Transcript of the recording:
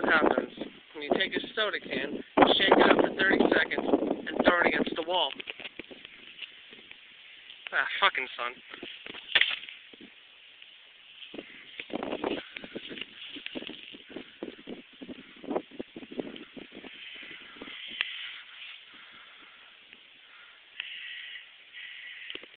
what happens when you take a soda can, shake it up for 30 seconds, and throw it against the wall. Ah, fucking son.